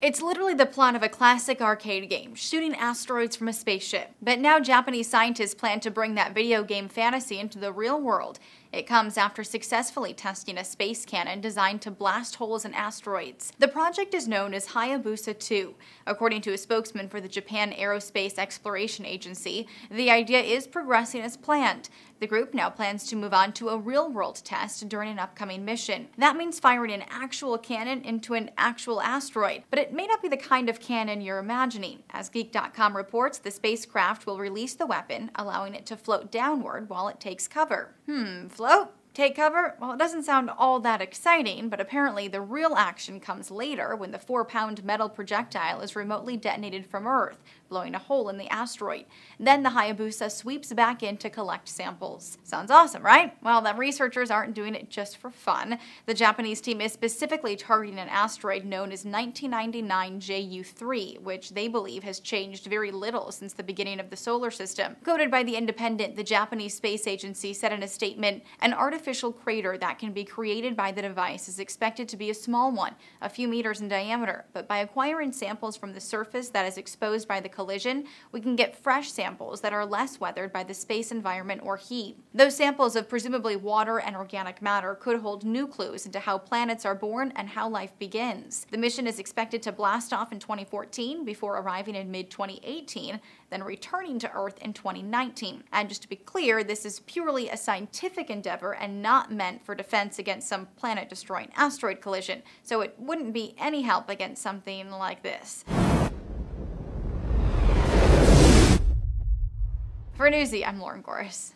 It's literally the plot of a classic arcade game, shooting asteroids from a spaceship. But now Japanese scientists plan to bring that video game fantasy into the real world. It comes after successfully testing a space cannon designed to blast holes in asteroids. The project is known as Hayabusa 2. According to a spokesman for the Japan Aerospace Exploration Agency, the idea is progressing as planned. The group now plans to move on to a real world test during an upcoming mission. That means firing an actual cannon into an actual asteroid, but it may not be the kind of cannon you're imagining. As Geek.com reports, the spacecraft will release the weapon, allowing it to float downward while it takes cover. Hmm, float? Take cover? Well, it doesn't sound all that exciting, but apparently the real action comes later when the 4 pound metal projectile is remotely detonated from Earth, blowing a hole in the asteroid. Then the Hayabusa sweeps back in to collect samples. Sounds awesome, right? Well, the researchers aren't doing it just for fun. The Japanese team is specifically targeting an asteroid known as 1999 JU3, which they believe has changed very little since the beginning of the solar system. Quoted by The Independent, the Japanese Space Agency said in a statement, an artificial artificial crater that can be created by the device is expected to be a small one, a few meters in diameter, but by acquiring samples from the surface that is exposed by the collision, we can get fresh samples that are less weathered by the space environment or heat. Those samples of presumably water and organic matter could hold new clues into how planets are born and how life begins. The mission is expected to blast off in 2014 before arriving in mid 2018, then returning to Earth in 2019. And just to be clear, this is purely a scientific endeavor and and not meant for defense against some planet destroying asteroid collision, so it wouldn't be any help against something like this. For Newsy, I'm Lauren Goris.